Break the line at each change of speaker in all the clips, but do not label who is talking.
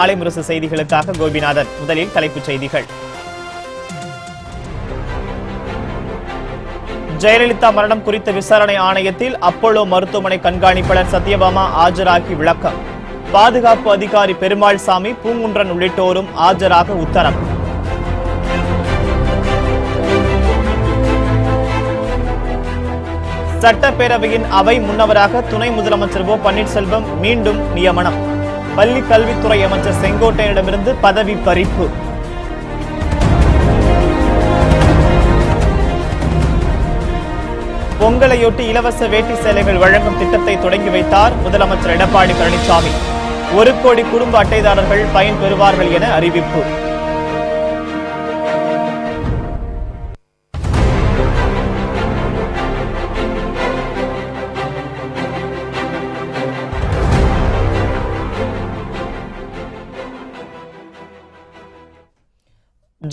மாலை முரசு செய்திகளுக்காக கோபிநாதன் முதலில் தலைப்புச் செய்திகள் ஜெயலலிதா மரணம் குறித்த விசாரணை ஆணையத்தில் அப்போலோ மருத்துவமனை கண்காணிப்பாளர் சத்யபாமா ஆஜராகி விளக்கம் பாதுகாப்பு அதிகாரி பெருமாள் சாமி பூங்குன்றன் உள்ளிட்டோரும் ஆஜராக உத்தரவு சட்டப்பேரவையின் அவை முன்னவராக துணை முதலமைச்சர் ஓ பன்னீர்செல்வம் மீண்டும் நியமனம் பள்ளி கல்வித்துறை அமைச்சர் செங்கோட்டையனிடமிருந்து பதவி பறிப்பு பொங்கலையொட்டி இலவச வேட்டி சேலைகள் வழங்கும் திட்டத்தை தொடங்கி வைத்தார் முதலமைச்சர் எடப்பாடி பழனிசாமி ஒரு கோடி குடும்ப அட்டைதாரர்கள் பயன் பெறுவார்கள் என அறிவிப்பு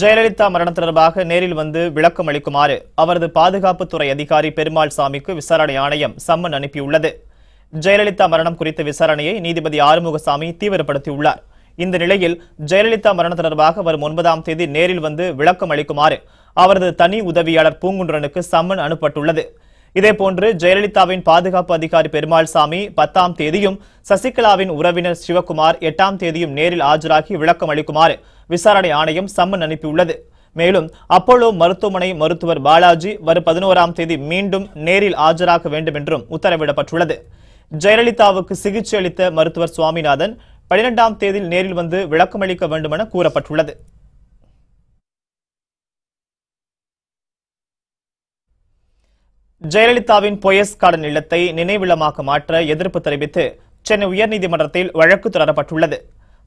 ஜெயலலிதா மரணம் தொடர்பாக நேரில் வந்து விளக்கம் அளிக்குமாறு அவரது பாதுகாப்புத்துறை அதிகாரி பெருமாள் சாமிக்கு விசாரணை ஆணையம் சம்மன் அனுப்பியுள்ளது ஜெயலலிதா மரணம் குறித்த விசாரணையை நீதிபதி ஆறுமுகசாமி தீவிரப்படுத்தியுள்ளார் இந்த நிலையில் ஜெயலலிதா மரணம் தொடர்பாக வரும் ஒன்பதாம் தேதி நேரில் வந்து விளக்கம் அளிக்குமாறு அவரது தனி உதவியாளர் பூங்குன்றனுக்கு சம்மன் அனுப்பப்பட்டுள்ளது இதேபோன்று ஜெயலலிதாவின் பாதுகாப்பு அதிகாரி பெருமாள் சாமி பத்தாம் தேதியும் சசிகலாவின் உறவினர் சிவகுமார் எட்டாம் தேதியும் நேரில் ஆஜராகி விளக்கம் அளிக்குமாறு விசாரணை ஆணையம் சம்மன் அனுப்பியுள்ளது மேலும் அப்போலோ மருத்துவமனை மருத்துவர் பாலாஜி வரும் பதினோராம் தேதி மீண்டும் நேரில் ஆஜராக வேண்டும் என்றும் உத்தரவிடப்பட்டுள்ளது ஜெயலலிதாவுக்கு சிகிச்சை அளித்த மருத்துவர் சுவாமிநாதன் பனிரெண்டாம் தேதியில் நேரில் வந்து விளக்கமளிக்க வேண்டுமென கூறப்பட்டுள்ளது ஜெயலலிதாவின் பொயஸ் கார்டன் இல்லத்தை நினைவிளமாக மாற்ற எதிர்ப்பு தெரிவித்து சென்னை உயர்நீதிமன்றத்தில் வழக்கு தொடரப்பட்டுள்ளது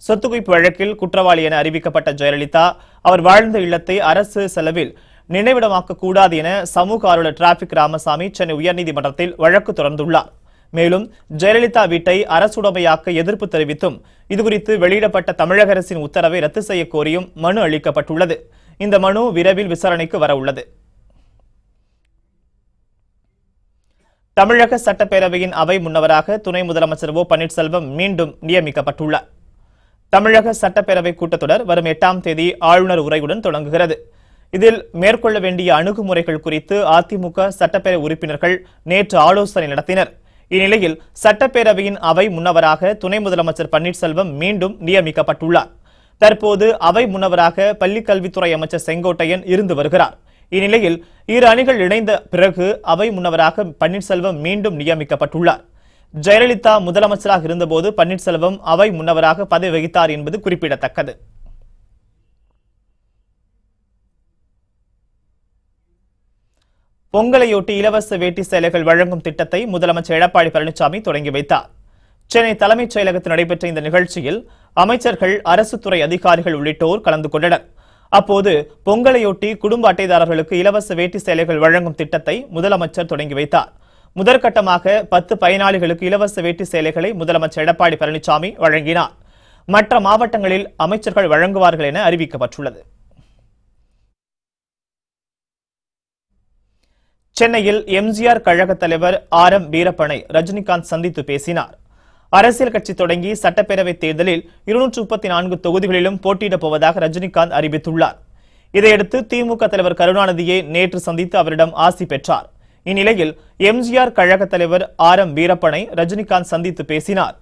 சொத்து வழக்கில் குற்றவாளி என அறிவிக்கப்பட்ட ஜெயலலிதா அவர் வாழ்ந்த இல்லத்தை அரசு செலவில் நினைவிடமாக்க கூடாது என சமூக ஆர்வலர் டிராபிக் ராமசாமி சென்னை உயர்நீதிமன்றத்தில் வழக்கு தொடர்ந்துள்ளார் மேலும் ஜெயலலிதா வீட்டை அரசுடைமையாக்க எதிர்ப்பு தெரிவித்தும் இதுகுறித்து வெளியிடப்பட்ட தமிழக அரசின் உத்தரவை ரத்து செய்ய கோரியும் மனு அளிக்கப்பட்டுள்ளது இந்த மனு விரைவில் விசாரணைக்கு வரவுள்ளது தமிழக சட்டப்பேரவையின் அவை முன்னவராக துணை முதலமைச்சர் ஓ பன்னீர்செல்வம் மீண்டும் நியமிக்கப்பட்டுள்ளார் தமிழக சட்டப்பேரவை கூட்டத்தொடர் வரும் எட்டாம் தேதி ஆளுநர் உரையுடன் தொடங்குகிறது இதில் மேற்கொள்ள வேண்டிய அணுகுமுறைகள் குறித்து அதிமுக சட்டப்பேரவை உறுப்பினர்கள் நேற்று ஆலோசனை நடத்தினர் இந்நிலையில் சட்டப்பேரவையின் அவை முன்னவராக துணை முதலமைச்சர் பன்னீர்செல்வம் மீண்டும் நியமிக்கப்பட்டுள்ளார் தற்போது அவை முன்னவராக பள்ளிக்கல்வித்துறை அமைச்சர் செங்கோட்டையன் இருந்து வருகிறார் இந்நிலையில் இரு அணிகள் இணைந்த பிறகு அவை முன்னவராக பன்னீர்செல்வம் மீண்டும் நியமிக்கப்பட்டுள்ளார் ஜெயலலிதா முதலமைச்சராக இருந்தபோது பன்னீர்செல்வம் அவை முன்னவராக பதவி வகித்தார் என்பது குறிப்பிடத்தக்கது பொங்கலையொட்டி இலவச வேட்டி சேலைகள் வழங்கும் திட்டத்தை முதலமைச்சர் எடப்பாடி பழனிசாமி தொடங்கி வைத்தார் சென்னை தலைமைச் செயலகத்தில் நடைபெற்ற இந்த நிகழ்ச்சியில் அமைச்சர்கள் அரசு துறை அதிகாரிகள் உள்ளிட்டோர் கலந்து கொண்டனர் அப்போது பொங்கலையொட்டி குடும்ப அட்டைதாரர்களுக்கு இலவச வேட்டி சேலைகள் வழங்கும் திட்டத்தை முதலமைச்சர் தொடங்கி வைத்தார் முதற்கட்டமாக பத்து பயனாளிகளுக்கு இலவச வேட்டி சேலைகளை முதலமைச்சர் எடப்பாடி பழனிசாமி வழங்கினார் மற்ற மாவட்டங்களில் அமைச்சர்கள் வழங்குவார்கள் என அறிவிக்கப்பட்டுள்ளது சென்னையில் எம்ஜிஆர் கழக தலைவர் ஆர் எம் வீரப்பனை ரஜினிகாந்த் சந்தித்து பேசினார் அரசியல் கட்சி தொடங்கி சட்டப்பேரவை தேர்தலில் இருநூற்று முப்பத்தி நான்கு தொகுதிகளிலும் போட்டியிடப் போவதாக ரஜினிகாந்த் அறிவித்துள்ளார் இதையடுத்து திமுக தலைவர் கருணாநிதியை நேற்று சந்தித்து அவரிடம் ஆசி பெற்றார் இந்நிலையில் எம்ஜிஆர் கழக தலைவர் ஆர் எம் வீரப்பனை ரஜினிகாந்த் சந்தித்து பேசினார்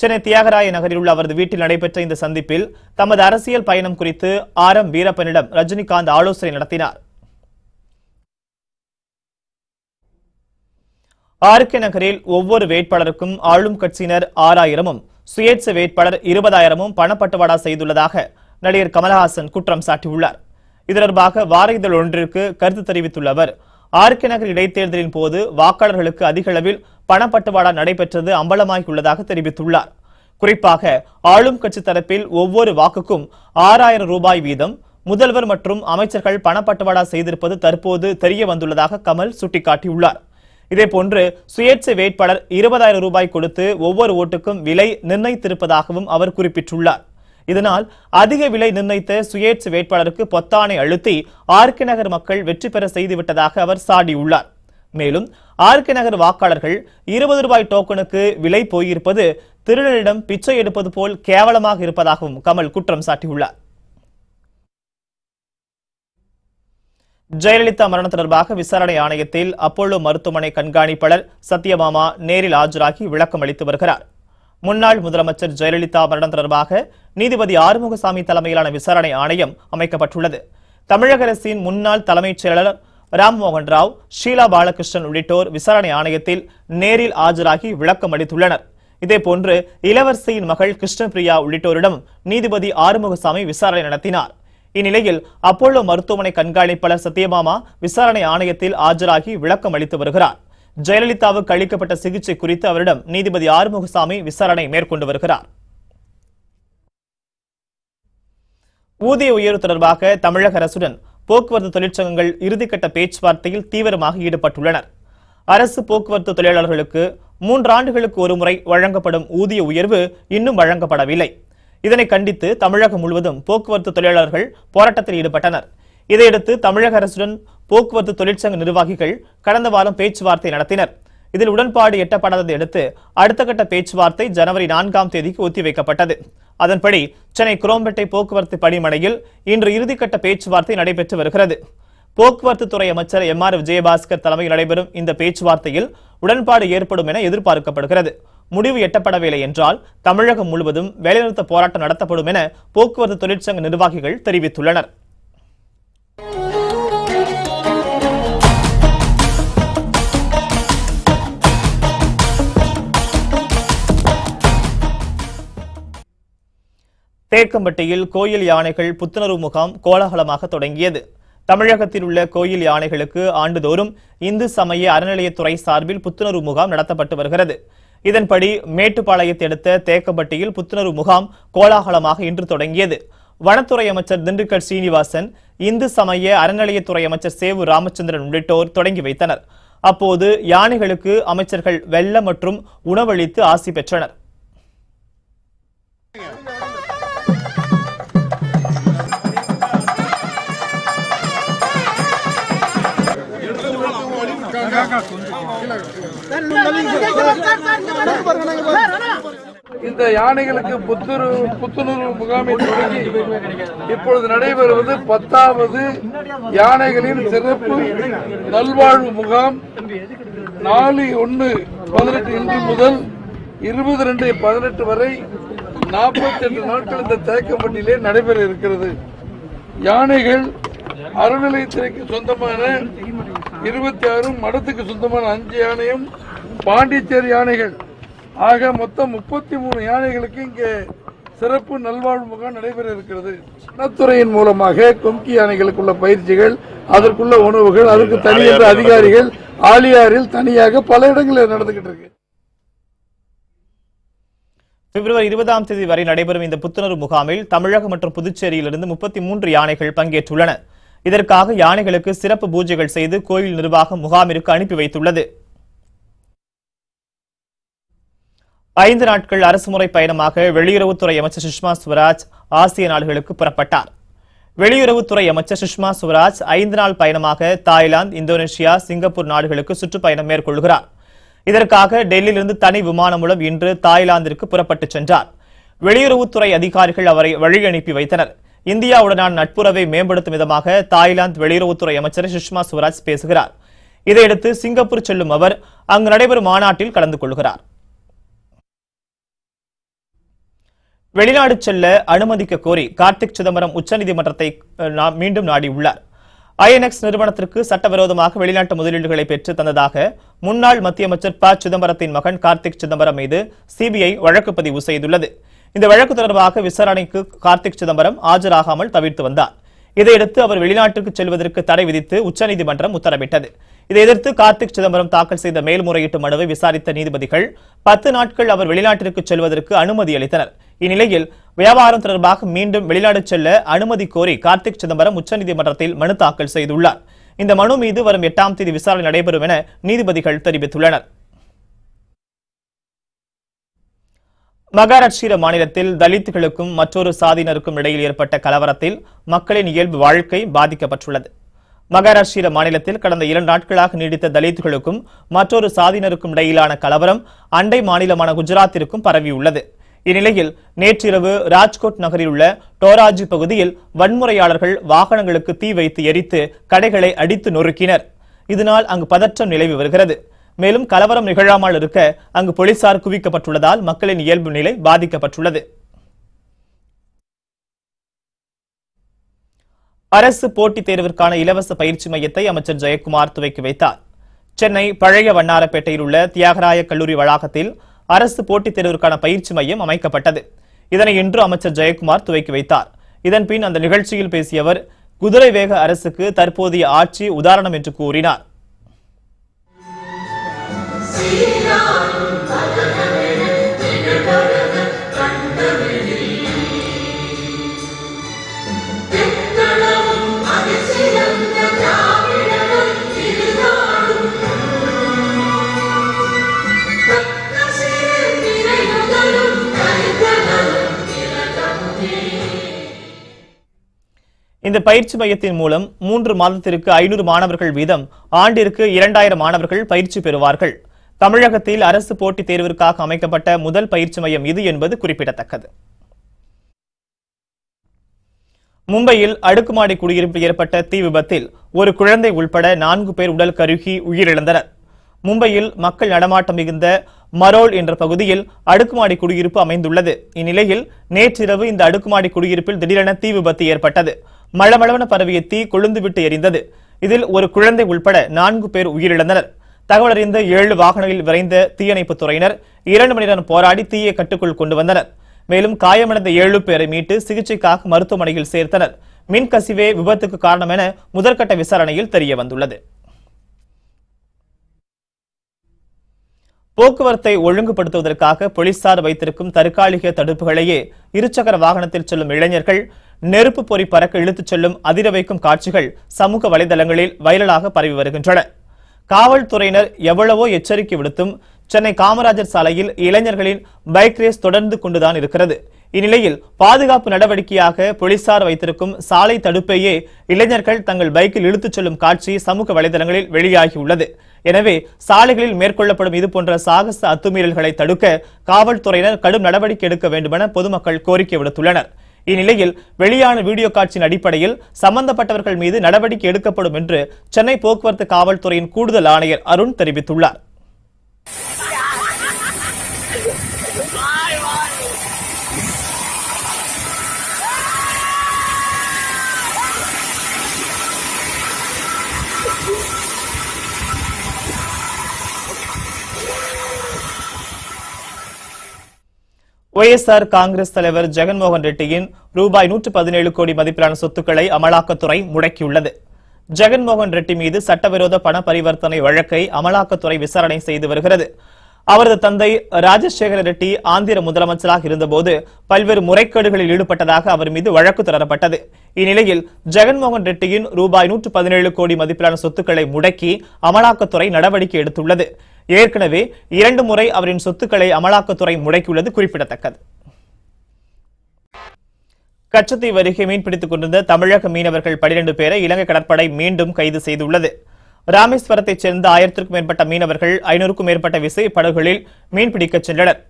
சென்னை தியாகராய நகரில் உள்ள அவரது வீட்டில் நடைபெற்ற இந்த சந்திப்பில் தமது அரசியல் பயணம் குறித்து ஆர் எம் வீரப்பனிடம் ரஜினிகாந்த் ஆலோசனை நடத்தினார் ஆர்கே நகரில் ஒவ்வொரு வேட்பாளருக்கும் ஆளும் கட்சியினர் ஆறாயிரமும் சுயேட்சை வேட்பாளர் இருபதாயிரமும் பணப்பட்டுவாடா செய்துள்ளதாக நடிகர் கமலஹாசன் குற்றம் சாட்டியுள்ளார் இது தொடர்பாக வார இதழ் ஒன்றிற்கு கருத்து தெரிவித்துள்ள அவர் ஆர்கே நகர் இடைத்தேர்தலின் போது வாக்காளர்களுக்கு அதிகளவில் பணப்பட்டுவாடா நடைபெற்றது அம்பலமாகியுள்ளதாக தெரிவித்துள்ளார் குறிப்பாக ஆளும் கட்சி தரப்பில் ஒவ்வொரு வாக்குக்கும் ஆறாயிரம் ரூபாய் வீதம் முதல்வர் மற்றும் அமைச்சர்கள் பணப்பட்டுவாடா செய்திருப்பது தற்போது தெரிய வந்துள்ளதாக கமல் சுட்டிக்காட்டியுள்ளார் இதேபோன்று சுயேட்சை வேட்பாளர் இருபதாயிரம் ரூபாய் கொடுத்து ஒவ்வொரு ஓட்டுக்கும் விலை நிர்ணயித்திருப்பதாகவும் அவர் குறிப்பிட்டுள்ளார் இதனால் அதிக விலை நிர்ணயித்த சுயேட்சு வேட்பாளருக்கு பொத்தானை அழுத்தி ஆர்கே நகர் மக்கள் வெற்றி பெற செய்துவிட்டதாக அவர் சாடியுள்ளார் மேலும் ஆர்கே நகர் வாக்காளர்கள் இருபது ரூபாய் டோக்கனுக்கு விலை போயிருப்பது திருடரிடம் பிச்சை எடுப்பது போல் கேவலமாக இருப்பதாகவும் கமல் குற்றம் சாட்டியுள்ளார் ஜெயலலிதா மரணம் தொடர்பாக விசாரணை ஆணையத்தில் அப்போலோ மருத்துவமனை கண்காணிப்பாளர் சத்யபாமா நேரில் ஆஜராகி விளக்கம் அளித்து வருகிறார் முன்னாள் முதலமைச்சர் ஜெயலலிதா மரணம் தொடர்பாக நீதிபதி ஆறுமுகசாமி தலைமையிலான விசாரணை ஆணையம் அமைக்கப்பட்டுள்ளது தமிழக அரசின் முன்னாள் தலைமைச் செயலாளர் ராம்மோகன் ராவ் ஷீலா பாலகிருஷ்ணன் உள்ளிட்டோர் விசாரணை ஆணையத்தில் நேரில் ஆஜராகி விளக்கம் அளித்துள்ளனர் இதேபோன்று இளவரசியின் மகள் கிருஷ்ணபிரியா உள்ளிட்டோரிடம் நீதிபதி ஆறுமுகசாமி விசாரணை நடத்தினார் இந்நிலையில் அப்போலோ மருத்துவமனை கண்காணிப்பாளர் சத்தியமாமா விசாரணை ஆணையத்தில் ஆஜராகி விளக்கம் அளித்து வருகிறார் ஜெயலலிதாவுக்கு அளிக்கப்பட்ட சிகிச்சை குறித்து அவரிடம் நீதிபதி ஆறுமுகசாமி விசாரணை மேற்கொண்டு வருகிறார் ஊதிய உயர்வு தொடர்பாக தமிழக அரசுடன் போக்குவரத்து தொழிற்சங்கங்கள் இறுதிக்கட்ட பேச்சுவார்த்தையில் தீவிரமாக ஈடுபட்டுள்ளனர் அரசு போக்குவரத்து தொழிலாளர்களுக்கு மூன்றாண்டுகளுக்கு ஒருமுறை வழங்கப்படும் ஊதிய உயர்வு இன்னும் வழங்கப்படவில்லை இதனை கண்டித்து தமிழகம் முழுவதும் போக்குவரத்து தொழிலாளர்கள் போராட்டத்தில் ஈடுபட்டனர் இதையடுத்து தமிழக அரசுடன் போக்குவரத்து தொழிற்சங்க நிர்வாகிகள் கடந்த வாரம் பேச்சுவார்த்தை நடத்தினர் இதில் உடன்பாடு எட்டப்படாததை அடுத்து அடுத்த கட்ட பேச்சுவார்த்தை ஜனவரி நான்காம் தேதிக்கு ஒத்திவைக்கப்பட்டது அதன்படி சென்னை குரோம்பேட்டை போக்குவரத்து பணிமனையில் இன்று இறுதிக்கட்ட பேச்சுவார்த்தை நடைபெற்று வருகிறது போக்குவரத்து துறை அமைச்சர் எம் ஆர் விஜயபாஸ்கர் தலைமையில் நடைபெறும் இந்த பேச்சுவார்த்தையில் உடன்பாடு ஏற்படும் என எதிர்பார்க்கப்படுகிறது முடிவு எட்டப்படவில்லை என்றால் தமிழகம் முழுவதும் வேலைநிறுத்த போராட்டம் நடத்தப்படும் என போக்குவரத்து தொழிற்சங்க நிர்வாகிகள் தெரிவித்துள்ளனர் தேக்கம்பட்டியில் கோயில் யானைகள் புத்துணர்வு முகாம் கோலாகலமாக தொடங்கியது தமிழகத்தில் உள்ள கோயில் யானைகளுக்கு ஆண்டுதோறும் இந்து சமய அறநிலையத்துறை சார்பில் புத்துணர்வு முகாம் நடத்தப்பட்டு வருகிறது இதன்படி மேட்டுப்பாளையத்தை அடுத்த தேக்கம்பட்டியில் புத்துணர்வு முகாம் கோலாகலமாக இன்று தொடங்கியது வனத்துறை அமைச்சர் திண்டுக்கல் சீனிவாசன் இந்து சமய அறநிலையத்துறை அமைச்சர் சேவு ராமச்சந்திரன் உள்ளிட்டோர் தொடங்கி வைத்தனர் அப்போது யானைகளுக்கு அமைச்சர்கள் வெள்ளம் மற்றும் உணவளித்து ஆசி பெற்றனர்
இந்த யானைகளுக்கு புத்துரு புத்துணர்வு முகாமை தொடங்கி இப்பொழுது நடைபெறுவது பத்தாவது யானைகளின் சிறப்பு நல்வாழ்வு முகாம் நாலு ஒன்று பதினெட்டு இன்று முதல் இருபது ரெண்டு பதினெட்டு வரை நாற்பத்தி எட்டு நாட்கள் இந்த தேக்கப்பட்டியிலே நடைபெற இருக்கிறது யானைகள் அறநிலையத்துறைக்கு சொந்தமான இருபத்தி ஆறும் மடத்துக்கு சொந்தமான அஞ்சு யானையும் பாண்டிச்சேரி யானைகள் ஆக மொத்தம் முப்பத்தி மூணு யானைகளுக்கு இங்கே சிறப்பு நல்வாழ்வு முகாம் நடைபெற இருக்கிறது வனத்துறையின் மூலமாக யானைகளுக்கு உள்ள பயிற்சிகள் அதற்குள்ள உணவுகள் அதற்கு தனியாக அதிகாரிகள் ஆலியாரில் தனியாக பல இடங்களில் நடந்துகிட்டு இருக்கு
பிப்ரவரி இருபதாம் தேதி வரை நடைபெறும் இந்த புத்துணர்வு முகாமில் தமிழகம் மற்றும் புதுச்சேரியிலிருந்து முப்பத்தி மூன்று யானைகள் பங்கேற்றுள்ளன இதற்காக யானைகளுக்கு சிறப்பு பூஜைகள் செய்து கோயில் நிர்வாகம் முகாமிற்கு அனுப்பி வைத்துள்ளது ஐந்து நாட்கள் அரசுமுறை பயணமாக வெளியுறவுத்துறை அமைச்சர் சுஷ்மா சுவராஜ் ஆசிய நாடுகளுக்கு புறப்பட்டார் வெளியுறவுத்துறை அமைச்சர் சுஷ்மா சுவராஜ் ஐந்து நாள் பயணமாக தாய்லாந்து இந்தோனேஷியா சிங்கப்பூர் நாடுகளுக்கு சுற்றுப்பயணம் மேற்கொள்கிறார் இதற்காக டெல்லியிலிருந்து தனி விமானம் மூலம் இன்று தாய்லாந்திற்கு புறப்பட்டுச் சென்றார் வெளியுறவுத்துறை அதிகாரிகள் அவரை வழி அனுப்பி வைத்தனர் இந்தியாவுடனான நட்புறவை மேம்படுத்தும் விதமாக தாய்லாந்து வெளியுறவுத்துறை அமைச்சர் சுஷ்மா சுவராஜ் பேசுகிறார் இதையடுத்து சிங்கப்பூர் செல்லும் அவர் அங்கு நடைபெறும் மாநாட்டில் கலந்து கொள்கிறார் வெளிநாடு செல்ல அனுமதிக்க கோரி கார்த்திக் சிதம்பரம் உச்சநீதிமன்றத்தை மீண்டும் நாடியுள்ளார் எக்ஸ் நிறுவனத்திற்கு சட்டவிரோதமாக வெளிநாட்டு முதலீடுகளை பெற்று தந்ததாக முன்னாள் மத்திய அமைச்சர் ப சிதம்பரத்தின் மகன் கார்த்திக் சிதம்பரம் மீது சிபிஐ வழக்கு பதிவு செய்துள்ளது இந்த வழக்கு தொடர்பாக விசாரணைக்கு கார்த்திக் சிதம்பரம் ஆஜராகாமல் தவிர்த்து வந்தார் இதையடுத்து அவர் வெளிநாட்டுக்கு செல்வதற்கு தடை விதித்து உச்சநீதிமன்றம் உத்தரவிட்டது இதை எதிர்த்து கார்த்திக் சிதம்பரம் தாக்கல் செய்த மேல்முறையீட்டு மனுவை விசாரித்த நீதிபதிகள் பத்து நாட்கள் அவர் வெளிநாட்டிற்கு செல்வதற்கு அனுமதி அளித்தனர் இந்நிலையில் வியாபாரம் தொடர்பாக மீண்டும் வெளிநாடு செல்ல அனுமதி கோரி கார்த்திக் சிதம்பரம் உச்சநீதிமன்றத்தில் மனு தாக்கல் செய்துள்ளார் இந்த மனு மீது வரும் எட்டாம் தேதி விசாரணை நடைபெறும் என நீதிபதிகள் தெரிவித்துள்ளனர் மகாராஷ்டிர மாநிலத்தில் தலித்துகளுக்கும் மற்றொரு சாதியினருக்கும் இடையில் ஏற்பட்ட கலவரத்தில் மக்களின் இயல்பு வாழ்க்கை பாதிக்கப்பட்டுள்ளது மகாராஷ்டிர மாநிலத்தில் கடந்த இரண்டு நாட்களாக நீடித்த தலித்துகளுக்கும் மற்றொரு சாதியினருக்கும் இடையிலான கலவரம் அண்டை மாநிலமான குஜராத்திற்கும் பரவியுள்ளது இந்நிலையில் நேற்றிரவு ராஜ்கோட் நகரில் உள்ள டோராஜி பகுதியில் வன்முறையாளர்கள் வாகனங்களுக்கு தீ வைத்து எரித்து கடைகளை அடித்து நொறுக்கினர் இதனால் அங்கு பதற்றம் நிலவி வருகிறது மேலும் கலவரம் நிகழாமல் இருக்க அங்கு போலீசார் குவிக்கப்பட்டுள்ளதால் மக்களின் இயல்பு நிலை பாதிக்கப்பட்டுள்ளது அரசு போட்டித் தேர்விற்கான இலவச பயிற்சி மையத்தை அமைச்சர் ஜெயக்குமார் துவக்கி வைத்தார் சென்னை பழைய வண்ணாரப்பேட்டையில் உள்ள தியாகராய கல்லூரி வளாகத்தில் அரசு போட்டித் தேர்விற்கான பயிற்சி மையம் அமைக்கப்பட்டது இதனை இன்று அமைச்சர் ஜெயக்குமார் துவக்கி வைத்தார் இதன்பின் அந்த நிகழ்ச்சியில் பேசியவர் அவர் குதிரை வேக அரசுக்கு தற்போதைய ஆட்சி உதாரணம் என்று கூறினார் இந்த பயிற்சி மையத்தின் மூலம் மூன்று மாதத்திற்கு ஐநூறு மாணவர்கள் வீதம் ஆண்டிற்கு இரண்டாயிரம் மாணவர்கள் பயிற்சி பெறுவார்கள் தமிழகத்தில் அரசு போட்டித் தேர்விற்காக அமைக்கப்பட்ட முதல் பயிற்சி மையம் இது என்பது குறிப்பிடத்தக்கது மும்பையில் அடுக்குமாடி குடியிருப்பில் ஏற்பட்ட தீ விபத்தில் ஒரு குழந்தை உள்பட நான்கு பேர் உடல் கருகி உயிரிழந்தனர் மும்பையில் மக்கள் நடமாட்டம் மிகுந்த மரோல் என்ற பகுதியில் அடுக்குமாடி குடியிருப்பு அமைந்துள்ளது இந்நிலையில் நேற்றிரவு இந்த அடுக்குமாடி குடியிருப்பில் திடீரென தீ விபத்து ஏற்பட்டது மளமளவன பரவிய தீ கொழுந்து விட்டு எரிந்தது இதில் ஒரு குழந்தை உள்பட நான்கு பேர் உயிரிழந்தனர் தகவல் அறிந்த ஏழு வாகனங்களில் விரைந்த தீயணைப்புத் துறையினர் இரண்டு மணி நேரம் போராடி தீயை கட்டுக்குள் கொண்டு வந்தனர் மேலும் காயமடைந்த ஏழு பேரை மீட்டு சிகிச்சைக்காக மருத்துவமனையில் சேர்த்தனர் மின் கசிவே விபத்துக்கு காரணம் என முதற்கட்ட விசாரணையில் தெரிய வந்துள்ளது போக்குவரத்தை ஒழுங்குபடுத்துவதற்காக போலீசார் வைத்திருக்கும் தற்காலிக தடுப்புகளையே இருசக்கர வாகனத்தில் செல்லும் இளைஞர்கள் நெருப்பு பொறி பறக்க இழுத்துச் செல்லும் அதிர வைக்கும் காட்சிகள் சமூக வலைதளங்களில் வைரலாக பரவி வருகின்றன காவல்துறையினர் எவ்வளவோ எச்சரிக்கை விடுத்தும் சென்னை காமராஜர் சாலையில் இளைஞர்களின் பைக் ரேஸ் தொடர்ந்து கொண்டுதான் இருக்கிறது இந்நிலையில் பாதுகாப்பு நடவடிக்கையாக போலீசார் வைத்திருக்கும் சாலை தடுப்பையே இளைஞர்கள் தங்கள் பைக்கில் இழுத்துச் செல்லும் காட்சி சமூக வலைதளங்களில் வெளியாகியுள்ளது எனவே சாலைகளில் மேற்கொள்ளப்படும் இதுபோன்ற சாகச அத்துமீறல்களை தடுக்க காவல்துறையினர் கடும் நடவடிக்கை எடுக்க வேண்டுமென பொதுமக்கள் கோரிக்கை விடுத்துள்ளனர் இந்நிலையில் வெளியான வீடியோ காட்சியின் அடிப்படையில் சம்பந்தப்பட்டவர்கள் மீது நடவடிக்கை எடுக்கப்படும் என்று சென்னை போக்குவரத்து காவல்துறையின் கூடுதல் ஆணையர் அருண் தெரிவித்துள்ளார் ஒய்எஸ்ஆர் காங்கிரஸ் தலைவர் மோகன் ரெட்டியின் ரூபாய் நூற்று பதினேழு கோடி மதிப்பிலான சொத்துக்களை அமலாக்கத்துறை முடக்கியுள்ளது ஜெகன் மோகன் ரெட்டி மீது சட்டவிரோத பண பரிவர்த்தனை வழக்கை அமலாக்கத்துறை விசாரணை செய்து வருகிறது அவரது தந்தை ராஜசேகர ரெட்டி ஆந்திர முதலமைச்சராக இருந்தபோது பல்வேறு முறைகேடுகளில் ஈடுபட்டதாக அவர் மீது வழக்கு தொடரப்பட்டது இந்நிலையில் ஜெகன்மோகன் ரெட்டியின் ரூபாய் நூற்று பதினேழு கோடி மதிப்பிலான சொத்துக்களை முடக்கி அமலாக்கத்துறை நடவடிக்கை எடுத்துள்ளது ஏற்கனவே இரண்டு முறை அவரின் சொத்துக்களை அமலாக்கத்துறை முடக்கியுள்ளது குறிப்பிடத்தக்கது கச்சத்தீவு அருகே மீன்பிடித்துக் கொண்டிருந்த தமிழக மீனவர்கள் பனிரெண்டு பேரை இலங்கை கடற்படை மீண்டும் கைது செய்துள்ளது ராமேஸ்வரத்தைச் சேர்ந்த ஆயிரத்திற்கும் மேற்பட்ட மீனவர்கள் ஐநூறுக்கும் மேற்பட்ட விசை படகுகளில் மீன்பிடிக்கச் சென்றனர்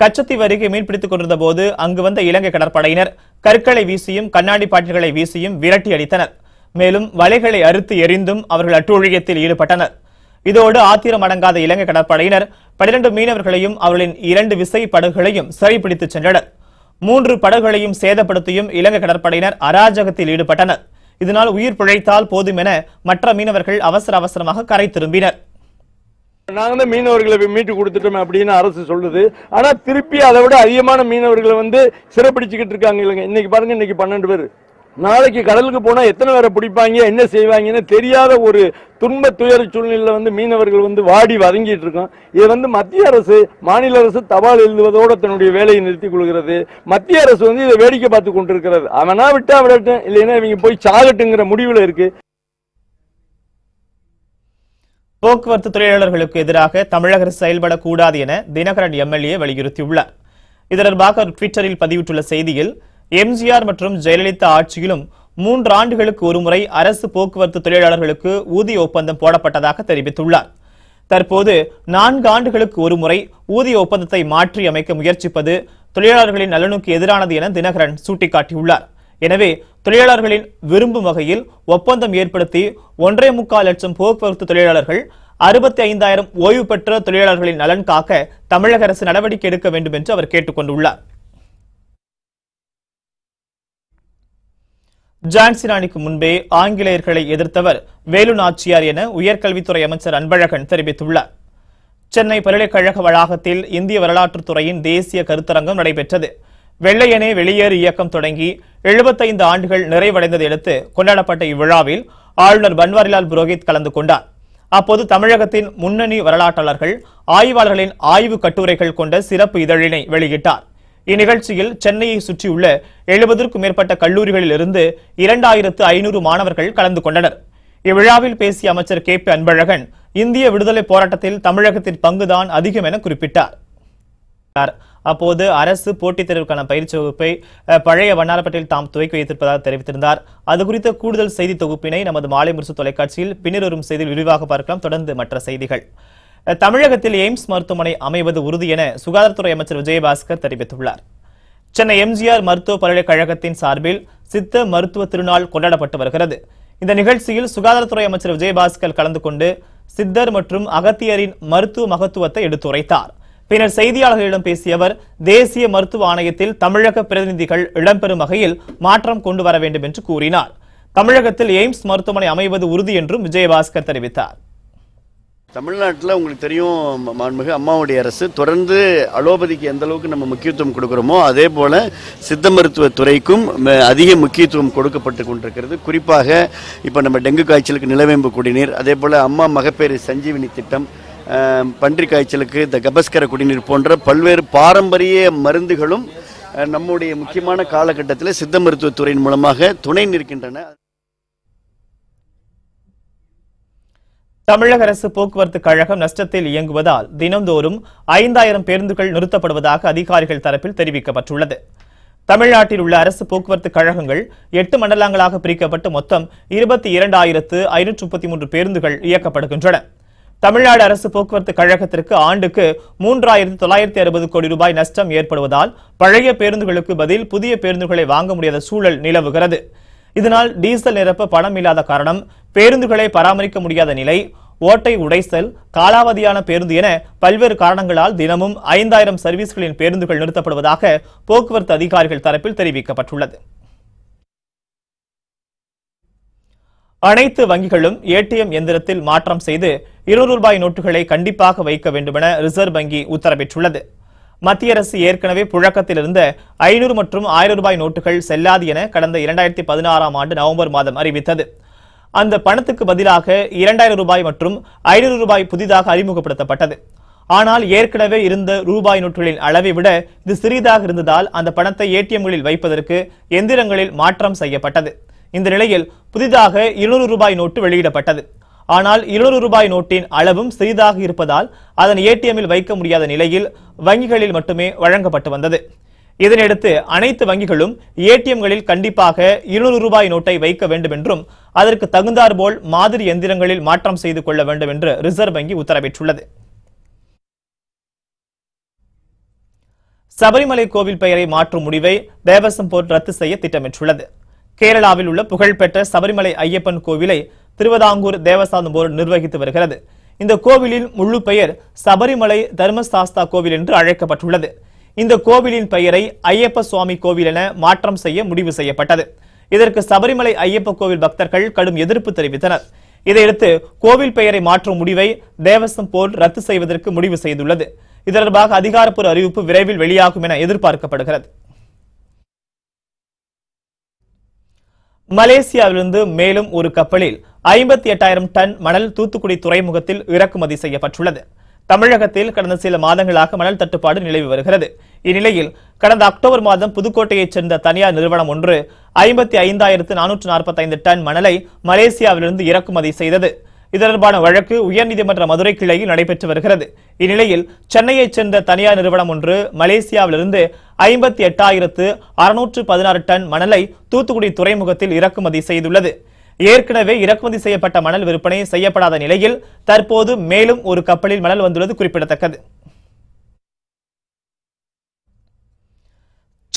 கச்சத்தீவு அருகே மீன்பிடித்துக் கொண்டிருந்த போது அங்கு வந்த இலங்கை கடற்படையினர் கற்களை வீசியும் கண்ணாடி பாட்டில்களை வீசியும் விரட்டி அடித்தனர் மேலும் வலைகளை அறுத்து எரிந்தும் அவர்கள் அட்டூழியத்தில் ஈடுபட்டனர் இதோடு ஆத்திரம் அடங்காத இலங்கை கடற்படையினர் பனிரண்டு மீனவர்களையும் அவர்களின் இரண்டு விசை படகுகளையும் சிறைப்பிடித்துச் சென்றனர் மூன்று படகுகளையும் சேதப்படுத்தியும் இலங்கை கடற்படையினர் அராஜகத்தில் ஈடுபட்டனர் இதனால் உயிர் பிழைத்தால் போதும் என மற்ற மீனவர்கள் அவசர அவசரமாக கரை திரும்பினர்
நாங்க தான் மீனவர்களை மீட்டு கொடுத்துட்டோம் அப்படின்னு அரசு சொல்லுது ஆனா திருப்பி அதை விட அதிகமான மீனவர்களை வந்து சிறப்பிடிச்சுக்கிட்டு இருக்காங்க இல்லைங்க இன்னைக்கு பாருங்க இன்னைக்கு பன்னெண்டு பேர் நாளைக்கு கடலுக்கு போனால் எத்தனை பேரை பிடிப்பாங்க என்ன செய்வாங்கன்னு தெரியாத ஒரு துன்ப துயர சூழ்நிலையில் வந்து மீனவர்கள் வந்து வாடி வதங்கிட்டு இருக்கோம் இது வந்து மத்திய அரசு மாநில அரசு தபால் எழுதுவதோடு தன்னுடைய வேலையை நிறுத்திக் கொள்கிறது மத்திய அரசு வந்து இதை வேடிக்கை பார்த்து கொண்டிருக்கிறது அவனா விட்டா விடட்டும் இல்லைன்னா இவங்க போய் சாகட்டுங்கிற முடிவில் இருக்கு
போக்குவரத்து தொழிலாளர்களுக்கு எதிராக தமிழக அரசு செயல்படக்கூடாது என தினகரன் எம்எல்ஏ வலியுறுத்தியுள்ளார் இது தொடர்பாக ட்விட்டரில் பதிவிட்டுள்ள செய்தியில் எம்ஜிஆர் மற்றும் ஜெயலலிதா ஆட்சியிலும் மூன்று ஆண்டுகளுக்கு ஒருமுறை அரசு போக்குவரத்து தொழிலாளர்களுக்கு ஊதிய ஒப்பந்தம் போடப்பட்டதாக தெரிவித்துள்ளார் தற்போது நான்கு ஆண்டுகளுக்கு ஒருமுறை ஊதிய ஒப்பந்தத்தை மாற்றி அமைக்க முயற்சிப்பது தொழிலாளர்களின் நலனுக்கு எதிரானது என தினகரன் சுட்டிக்காட்டியுள்ளார் எனவே தொழிலாளர்களின் விரும்பும் வகையில் ஒப்பந்தம் ஏற்படுத்தி ஒன்றே முக்கால் லட்சம் போக்குவரத்து தொழிலாளர்கள் அறுபத்தி ஐந்தாயிரம் ஓய்வு பெற்ற தொழிலாளர்களின் நலன் காக்க தமிழக அரசு நடவடிக்கை எடுக்க வேண்டும் என்று அவர் கேட்டுக் கொண்டுள்ளார் ஜான்சினானிக்கு முன்பே ஆங்கிலேயர்களை எதிர்த்தவர் வேலு நாச்சியார் என உயர்கல்வித்துறை அமைச்சர் அன்பழகன் தெரிவித்துள்ளார் சென்னை பல்கலைக்கழக வளாகத்தில் இந்திய வரலாற்றுத் துறையின் தேசிய கருத்தரங்கம் நடைபெற்றது வெள்ளையனே வெளியேறு இயக்கம் தொடங்கி எழுபத்தைந்து ஆண்டுகள் நிறைவடைந்ததையடுத்து கொண்டாடப்பட்ட இவ்விழாவில் ஆளுநர் பன்வாரிலால் புரோஹித் கலந்து கொண்டார் அப்போது தமிழகத்தின் முன்னணி வரலாற்றாளர்கள் ஆய்வாளர்களின் ஆய்வு கட்டுரைகள் கொண்ட சிறப்பு இதழினை வெளியிட்டார் இந்நிகழ்ச்சியில் சென்னையை சுற்றியுள்ள எழுபதற்கும் மேற்பட்ட இருந்து இரண்டாயிரத்து ஐநூறு மாணவர்கள் கலந்து கொண்டனர் இவ்விழாவில் பேசிய அமைச்சர் கே பி அன்பழகன் இந்திய விடுதலை போராட்டத்தில் தமிழகத்தின் பங்குதான் அதிகம் என குறிப்பிட்டார் அப்போது அரசு போட்டித் தேர்வுக்கான பயிற்சி வகுப்பை பழைய வண்ணாரப்பட்டில் தாம் துவக்கி வைத்திருப்பதாக தெரிவித்திருந்தார் அது குறித்த கூடுதல் செய்தி தொகுப்பினை நமது மாலை முரசு தொலைக்காட்சியில் பின்னர் வரும் செய்தியில் விரிவாக பார்க்கலாம் தொடர்ந்து மற்ற செய்திகள் தமிழகத்தில் எய்ம்ஸ் மருத்துவமனை அமைவது உறுதி என சுகாதாரத்துறை அமைச்சர் விஜயபாஸ்கர் தெரிவித்துள்ளார் சென்னை எம்ஜிஆர் மருத்துவ பல்கலைக்கழகத்தின் சார்பில் சித்த மருத்துவ திருநாள் கொண்டாடப்பட்டு வருகிறது இந்த நிகழ்ச்சியில் சுகாதாரத்துறை அமைச்சர் விஜயபாஸ்கர் கலந்து கொண்டு சித்தர் மற்றும் அகத்தியரின் மருத்துவ மகத்துவத்தை எடுத்துரைத்தார் பின்னர் செய்தியாளர்களிடம் பேசிய அவர் தேசிய மருத்துவ ஆணையத்தில் தமிழக பிரதிநிதிகள் இடம்பெறும் வகையில் மாற்றம் கொண்டு வர வேண்டும் என்று கூறினார் தமிழகத்தில் எய்ம்ஸ் மருத்துவமனை அமைவது உறுதி என்றும் விஜயபாஸ்கர் தெரிவித்தார்
தமிழ்நாட்டில் உங்களுக்கு தெரியும் மாண்புமிகு அம்மாவுடைய அரசு தொடர்ந்து அலோபதிக்கு எந்த அளவுக்கு நம்ம முக்கியத்துவம் கொடுக்குறோமோ அதே போல் சித்த மருத்துவ துறைக்கும் அதிக முக்கியத்துவம் கொடுக்கப்பட்டு கொண்டிருக்கிறது குறிப்பாக இப்போ நம்ம டெங்கு காய்ச்சலுக்கு நிலவேம்பு குடிநீர் அதே போல் அம்மா மகப்பேறு சஞ்சீவினி திட்டம் பன்றி காய்ச்சலுக்கு இந்த கபஸ்கர குடிநீர் போன்ற பல்வேறு பாரம்பரிய
மருந்துகளும் நம்முடைய முக்கியமான காலகட்டத்தில் சித்த மருத்துவத்துறையின் மூலமாக துணை நிற்கின்றன தமிழக அரசு போக்குவரத்து கழகம் நஷ்டத்தில் இயங்குவதால் தினந்தோறும் ஐந்தாயிரம் பேருந்துகள் நிறுத்தப்படுவதாக அதிகாரிகள் தரப்பில் தெரிவிக்கப்பட்டுள்ளது தமிழ்நாட்டில் உள்ள அரசு போக்குவரத்து கழகங்கள் எட்டு மண்டலங்களாக பிரிக்கப்பட்டு மொத்தம் இருபத்தி இரண்டாயிரத்து ஐநூற்று முப்பத்தி மூன்று பேருந்துகள் இயக்கப்படுகின்றன தமிழ்நாடு அரசு போக்குவரத்து கழகத்திற்கு ஆண்டுக்கு மூன்றாயிரத்து தொள்ளாயிரத்தி அறுபது கோடி ரூபாய் நஷ்டம் ஏற்படுவதால் பழைய பேருந்துகளுக்கு பதில் புதிய பேருந்துகளை வாங்க முடியாத சூழல் நிலவுகிறது இதனால் டீசல் நிரப்ப பணம் இல்லாத காரணம் பேருந்துகளை பராமரிக்க முடியாத நிலை ஓட்டை உடைசல் காலாவதியான பேருந்து என பல்வேறு காரணங்களால் தினமும் ஐந்தாயிரம் சர்வீஸ்களின் பேருந்துகள் நிறுத்தப்படுவதாக போக்குவரத்து அதிகாரிகள் தரப்பில் தெரிவிக்கப்பட்டுள்ளது அனைத்து வங்கிகளும் ஏடிஎம் எந்திரத்தில் மாற்றம் செய்து இருநூறு ரூபாய் நோட்டுகளை கண்டிப்பாக வைக்க வேண்டுமென ரிசர்வ் வங்கி உத்தரவிட்டுள்ளது மத்திய அரசு ஏற்கனவே புழக்கத்திலிருந்து ஐநூறு மற்றும் ஆயிரம் ரூபாய் நோட்டுகள் செல்லாது என கடந்த இரண்டாயிரத்தி பதினாறாம் ஆண்டு நவம்பர் மாதம் அறிவித்தது அந்த பணத்துக்கு பதிலாக இரண்டாயிரம் ரூபாய் மற்றும் ஐநூறு ரூபாய் புதிதாக அறிமுகப்படுத்தப்பட்டது ஆனால் ஏற்கனவே இருந்த ரூபாய் நோட்டுகளின் அளவை விட இது சிறிதாக இருந்ததால் அந்த பணத்தை ஏடிஎம்களில் வைப்பதற்கு எந்திரங்களில் மாற்றம் செய்யப்பட்டது இந்த நிலையில் புதிதாக இருநூறு ரூபாய் நோட்டு வெளியிடப்பட்டது ஆனால் இருநூறு ரூபாய் நோட்டின் அளவும் சிறிதாக இருப்பதால் அதன் ஏடிஎம்மில் வைக்க முடியாத நிலையில் வங்கிகளில் மட்டுமே வழங்கப்பட்டு வந்தது இதனையடுத்து அனைத்து வங்கிகளும் ஏடிஎம்களில் கண்டிப்பாக இருநூறு ரூபாய் நோட்டை வைக்க வேண்டும் என்றும் அதற்கு தகுந்தாற்போல் மாதிரி எந்திரங்களில் மாற்றம் செய்து கொள்ள வேண்டும் என்று ரிசர்வ் வங்கி உத்தரவிட்டுள்ளது சபரிமலை கோவில் பெயரை மாற்றும் முடிவை தேவசம் போர்ட் ரத்து செய்ய திட்டமிட்டுள்ளது கேரளாவில் உள்ள புகழ்பெற்ற சபரிமலை ஐயப்பன் கோவிலை திருவதாங்கூர் தேவஸ்தானம் போர்டு நிர்வகித்து வருகிறது இந்த கோவிலின் முழு பெயர் சபரிமலை தர்மசாஸ்தா கோவில் என்று அழைக்கப்பட்டுள்ளது இந்த கோவிலின் பெயரை ஐயப்ப சுவாமி கோவில் என மாற்றம் செய்ய முடிவு செய்யப்பட்டது இதற்கு சபரிமலை ஐயப்ப கோவில் பக்தர்கள் கடும் எதிர்ப்பு தெரிவித்தனர் இதையடுத்து கோவில் பெயரை மாற்றும் முடிவை தேவசம் போல் ரத்து செய்வதற்கு முடிவு செய்துள்ளது இது தொடர்பாக அதிகாரப்பூர்வ அறிவிப்பு விரைவில் வெளியாகும் என எதிர்பார்க்கப்படுகிறது மலேசியாவிலிருந்து மேலும் ஒரு கப்பலில் ஐம்பத்தி எட்டாயிரம் டன் மணல் தூத்துக்குடி துறைமுகத்தில் இறக்குமதி செய்யப்பட்டுள்ளது தமிழகத்தில் கடந்த சில மாதங்களாக மணல் தட்டுப்பாடு நிலவி வருகிறது இந்நிலையில் கடந்த அக்டோபர் மாதம் புதுக்கோட்டையைச் சேர்ந்த தனியார் நிறுவனம் ஒன்று ஐம்பத்தி ஐந்தாயிரத்து நானூற்று நாற்பத்தைந்து டன் மணலை மலேசியாவிலிருந்து இறக்குமதி செய்தது இது வழக்கு உயர்நீதிமன்ற மதுரை கிளையில் நடைபெற்று வருகிறது இந்நிலையில் சென்னையைச் சேர்ந்த தனியார் நிறுவனம் ஒன்று மலேசியாவிலிருந்து ஐம்பத்தி எட்டாயிரத்து அறுநூற்று பதினாறு டன் மணலை தூத்துக்குடி துறைமுகத்தில் இறக்குமதி செய்துள்ளது ஏற்கனவே இறக்குமதி செய்யப்பட்ட மணல் விற்பனை செய்யப்படாத நிலையில் தற்போது மேலும் ஒரு கப்பலில் மணல் வந்துள்ளது குறிப்பிடத்தக்கது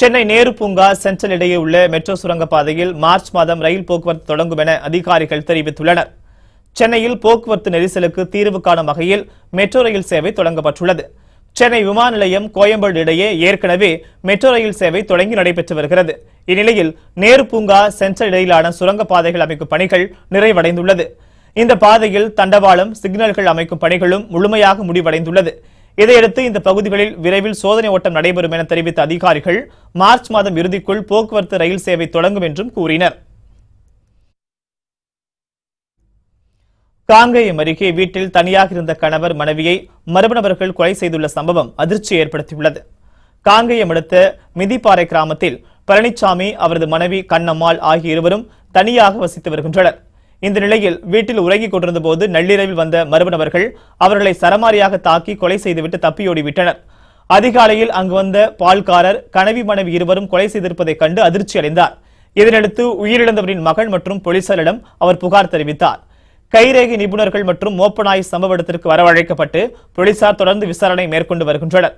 சென்னை நேரு பூங்கா சென்ட்ரல் இடையே உள்ள மெட்ரோ சுரங்கப்பாதையில் மார்ச் மாதம் ரயில் போக்குவரத்து தொடங்கும் என அதிகாரிகள் தெரிவித்துள்ளனர் சென்னையில் போக்குவரத்து நெரிசலுக்கு தீர்வு காணும் வகையில் மெட்ரோ ரயில் சேவை தொடங்கப்பட்டுள்ளது சென்னை விமான நிலையம் கோயம்பேடு இடையே ஏற்கனவே மெட்ரோ ரயில் சேவை தொடங்கி நடைபெற்று வருகிறது இந்நிலையில் நேரு பூங்கா சென்ட்ரல் இடையிலான சுரங்க பாதைகள் அமைக்கும் பணிகள் நிறைவடைந்துள்ளது இந்த பாதையில் தண்டவாளம் சிக்னல்கள் அமைக்கும் பணிகளும் முழுமையாக முடிவடைந்துள்ளது இதையடுத்து இந்த பகுதிகளில் விரைவில் சோதனை ஓட்டம் நடைபெறும் என தெரிவித்த அதிகாரிகள் மார்ச் மாதம் இறுதிக்குள் போக்குவரத்து ரயில் சேவை தொடங்கும் என்றும் கூறினர் காங்கேயம் அருகே வீட்டில் தனியாக இருந்த கணவர் மனைவியை மர்ம கொலை செய்துள்ள சம்பவம் அதிர்ச்சி ஏற்படுத்தியுள்ளது காங்கையை அடுத்த மிதிப்பாறை கிராமத்தில் பழனிசாமி அவரது மனைவி கண்ணம்மாள் ஆகிய இருவரும் தனியாக வசித்து வருகின்றனர் இந்த நிலையில் வீட்டில் உறங்கிக் கொண்டிருந்த போது நள்ளிரவில் வந்த மர்ம அவர்களை சரமாரியாக தாக்கி கொலை செய்துவிட்டு தப்பியோடிவிட்டனர் அதிகாலையில் அங்கு வந்த பால்காரர் கனவி மனைவி இருவரும் கொலை செய்திருப்பதைக் கண்டு அதிர்ச்சி அடைந்தார் இதனடுத்து உயிரிழந்தவரின் மகள் மற்றும் போலீசாரிடம் அவர் புகார் தெரிவித்தார் கைரேகி நிபுணர்கள் மற்றும் மோப்பனாய் சம்பவ இடத்திற்கு வரவழைக்கப்பட்டு போலீசார் தொடர்ந்து விசாரணை மேற்கொண்டு வருகின்றனர்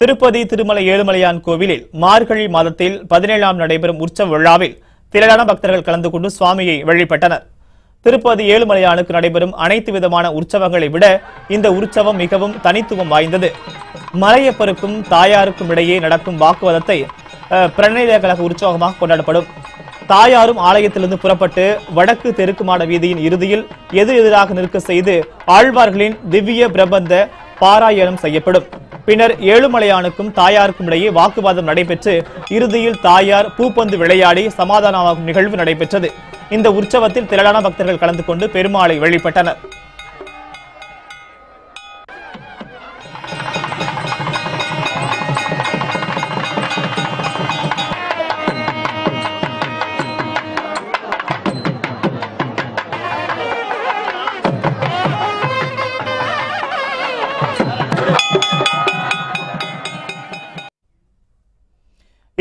திருப்பதி திருமலை ஏழுமலையான் கோவிலில் மார்கழி மாதத்தில் பதினேழாம் நடைபெறும் உற்சவ விழாவில் திரளான பக்தர்கள் கலந்து கொண்டு சுவாமியை வழிபட்டனர் திருப்பதி ஏழுமலையானுக்கு நடைபெறும் அனைத்து விதமான உற்சவங்களை விட இந்த உற்சவம் மிகவும் தனித்துவம் வாய்ந்தது மலையப்பருக்கும் தாயாருக்கும் இடையே நடக்கும் வாக்குவாதத்தை பிரணித கழக உற்சவமாக கொண்டாடப்படும் தாயாரும் ஆலயத்திலிருந்து புறப்பட்டு வடக்கு தெருக்கு மாட வீதியின் இறுதியில் எது எதிராக நிற்க செய்து ஆழ்வார்களின் திவ்ய பிரபந்த பாராயணம் செய்யப்படும் பின்னர் ஏழுமலையானுக்கும் தாயாருக்கும் இடையே வாக்குவாதம் நடைபெற்று இறுதியில் தாயார் பூப்பந்து விளையாடி சமாதானமாகும் நிகழ்வு நடைபெற்றது இந்த உற்சவத்தில் திரளான பக்தர்கள் கலந்து கொண்டு பெருமாளை வெளிப்பட்டனர்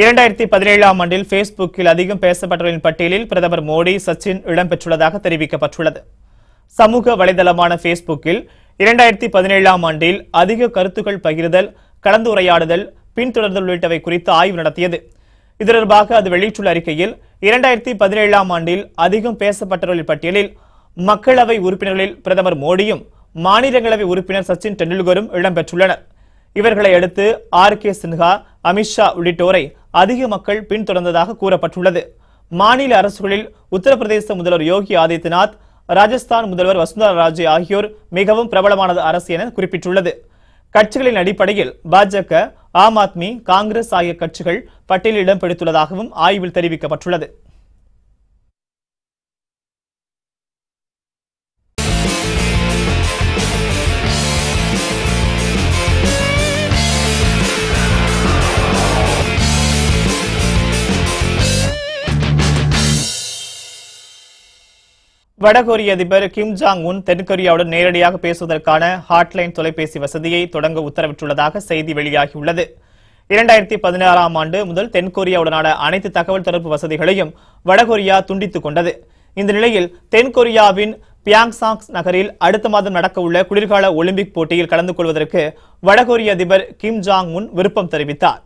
இரண்டாயிரத்தி பதினேழாம் ஆண்டில் பேஸ்புக்கில் அதிகம் பேசப்பட்டவர்களின் பட்டியலில் பிரதமர் மோடி சச்சின் இடம்பெற்றுள்ளதாக தெரிவிக்கப்பட்டுள்ளது சமூக வலைதளமான பேஸ்புக்கில் இரண்டாயிரத்தி பதினேழாம் ஆண்டில் அதிக கருத்துக்கள் பகிர்தல் கலந்துரையாடுதல் பின்தொடர்தல் உள்ளிட்டவை குறித்து ஆய்வு நடத்தியது இது தொடர்பாக அது வெளியிட்டுள்ள அறிக்கையில் இரண்டாயிரத்தி பதினேழாம் ஆண்டில் அதிகம் பேசப்பட்டவர்களின் பட்டியலில் மக்களவை உறுப்பினர்களில் பிரதமர் மோடியும் மாநிலங்களவை உறுப்பினர் சச்சின் டெண்டுல்கரும் இடம்பெற்றுள்ளனர் இவர்களை அடுத்து ஆர் கே சின்ஹா அமித்ஷா உள்ளிட்டோரை அதிக மக்கள் பின்தொடர்ந்ததாக கூறப்பட்டுள்ளது மாநில அரசுகளில் உத்தரப்பிரதேச முதல்வர் யோகி ஆதித்யநாத் ராஜஸ்தான் முதல்வர் வசுந்தரா ராஜே ஆகியோர் மிகவும் பிரபலமானது அரசு என குறிப்பிட்டுள்ளது கட்சிகளின் அடிப்படையில் பாஜக ஆம் ஆத்மி காங்கிரஸ் ஆகிய கட்சிகள் பட்டியலில் இடம் பிடித்துள்ளதாகவும் ஆய்வில் தெரிவிக்கப்பட்டுள்ளது வடகொரிய அதிபர் கிம் ஜாங் உன் தென்கொரியாவுடன் நேரடியாக பேசுவதற்கான ஹாட்லைன் தொலைபேசி வசதியை தொடங்க உத்தரவிட்டுள்ளதாக செய்தி வெளியாகியுள்ளது இரண்டாயிரத்தி பதினாறாம் ஆண்டு முதல் தென்கொரியாவுடனான அனைத்து தகவல் தொடர்பு வசதிகளையும் வடகொரியா துண்டித்துக் கொண்டது இந்த நிலையில் தென்கொரியாவின் பியாங்சாங் நகரில் அடுத்த மாதம் நடக்கவுள்ள குளிர்கால ஒலிம்பிக் போட்டியில் கலந்து கொள்வதற்கு வடகொரிய அதிபர் கிம் ஜாங் உன் விருப்பம் தெரிவித்தார்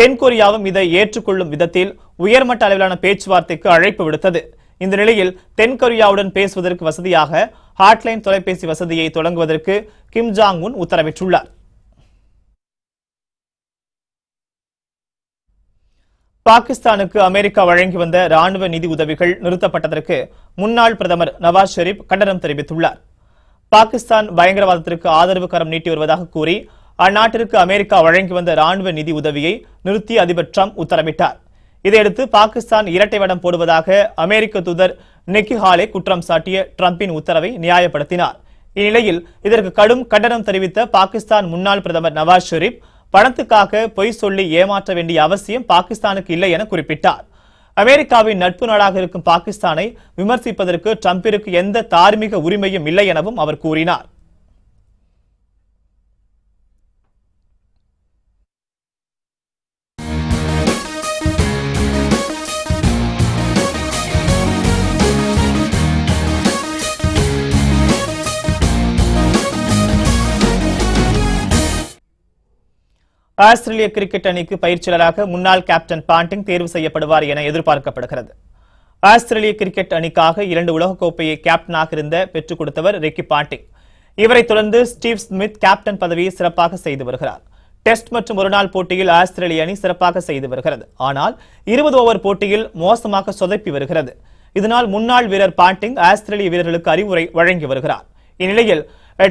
தென்கொரியாவும் இதை ஏற்றுக்கொள்ளும் விதத்தில் உயர்மட்ட அளவிலான பேச்சுவார்த்தைக்கு அழைப்பு விடுத்தது இந்த நிலையில் தென்கொரியாவுடன் பேசுவதற்கு வசதியாக ஹாட்லைன் தொலைபேசி வசதியை தொடங்குவதற்கு கிம் ஜாங் உன் உத்தரவிட்டுள்ளார் பாகிஸ்தானுக்கு அமெரிக்கா வழங்கி வந்த ராணுவ நிதி உதவிகள் நிறுத்தப்பட்டதற்கு முன்னாள் பிரதமர் நவாஸ் ஷெரீப் கண்டனம் தெரிவித்துள்ளார் பாகிஸ்தான் பயங்கரவாதத்திற்கு ஆதரவு கரம் நீட்டி வருவதாக கூறி அந்நாட்டிற்கு அமெரிக்கா வழங்கி வந்த ராணுவ நிதி உதவியை நிறுத்தி அதிபர் டிரம்ப் உத்தரவிட்டார் இதையடுத்து பாகிஸ்தான் இரட்டை வடம் போடுவதாக அமெரிக்க தூதர் நெக்கி ஹாலே குற்றம் சாட்டிய டிரம்பின் உத்தரவை நியாயப்படுத்தினார் இந்நிலையில் இதற்கு கடும் கண்டனம் தெரிவித்த பாகிஸ்தான் முன்னாள் பிரதமர் நவாஸ் ஷெரீப் பணத்துக்காக பொய் சொல்லி ஏமாற்ற வேண்டிய அவசியம் பாகிஸ்தானுக்கு இல்லை என குறிப்பிட்டார் அமெரிக்காவின் நட்பு நாடாக இருக்கும் பாகிஸ்தானை விமர்சிப்பதற்கு டிரம்பிற்கு எந்த தார்மீக உரிமையும் இல்லை எனவும் அவர் கூறினார் ஆஸ்திரேலிய கிரிக்கெட் அணிக்கு பயிற்சியாளராக முன்னாள் கேப்டன் பாண்டிங் தேர்வு செய்யப்படுவார் என எதிர்பார்க்கப்படுகிறது ஆஸ்திரேலிய கிரிக்கெட் அணிக்காக இரண்டு உலகக்கோப்பையை கேப்டனாக இருந்த பெற்றுக் கொடுத்தவர் ரிக்கி பாண்டிங் இவரைத் தொடர்ந்து ஸ்டீவ் ஸ்மித் கேப்டன் பதவியை சிறப்பாக செய்து வருகிறார் டெஸ்ட் மற்றும் ஒருநாள் போட்டியில் ஆஸ்திரேலிய அணி சிறப்பாக செய்து வருகிறது ஆனால் இருபது ஓவர் போட்டியில் மோசமாக சொதப்பி வருகிறது இதனால் முன்னாள் வீரர் பாண்டிங் ஆஸ்திரேலிய வீரர்களுக்கு அறிவுரை வழங்கி வருகிறார் இந்நிலையில்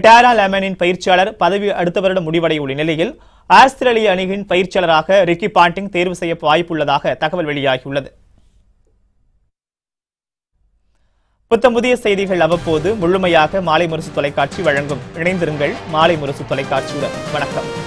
டேரா லெமனின் பயிற்சியாளர் பதவி அடுத்த வருடம் முடிவடைய உள்ள நிலையில் ஆஸ்திரேலிய அணியின் பயிற்சியாளராக ரிக்கி பாண்டிங் தேர்வு செய்ய வாய்ப்புள்ளதாக தகவல் வெளியாகியுள்ளது புத்தம் புதிய செய்திகள் அவ்வப்போது முழுமையாக மாலை முரசு தொலைக்காட்சி வழங்கும் இணைந்திருங்கள் மாலை முரசு தொலைக்காட்சியுடன் வணக்கம்